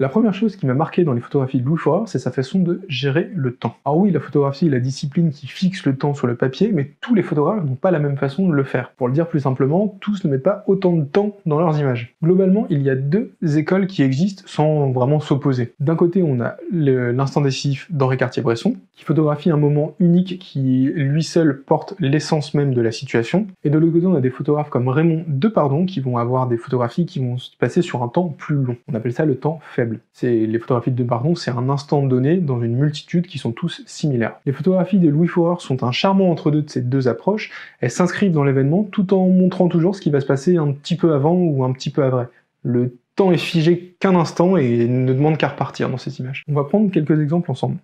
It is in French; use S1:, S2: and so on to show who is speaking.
S1: La première chose qui m'a marqué dans les photographies de Louis Forer, c'est sa façon de gérer le temps. Alors oui, la photographie est la discipline qui fixe le temps sur le papier, mais tous les photographes n'ont pas la même façon de le faire. Pour le dire plus simplement, tous ne mettent pas autant de temps dans leurs images. Globalement, il y a deux écoles qui existent sans vraiment s'opposer. D'un côté, on a l'instant décisif d'Henri Cartier-Bresson, qui photographie un moment unique qui, lui seul, porte l'essence même de la situation. Et de l'autre côté, on a des photographes comme Raymond Depardon, qui vont avoir des photographies qui vont se passer sur un temps plus long. On appelle ça le temps faible. Les photographies de Pardon, c'est un instant donné dans une multitude qui sont tous similaires. Les photographies de Louis Forer sont un charmant entre-deux de ces deux approches. Elles s'inscrivent dans l'événement tout en montrant toujours ce qui va se passer un petit peu avant ou un petit peu après. Le temps est figé qu'un instant et ne demande qu'à repartir dans ces images. On va prendre quelques exemples ensemble.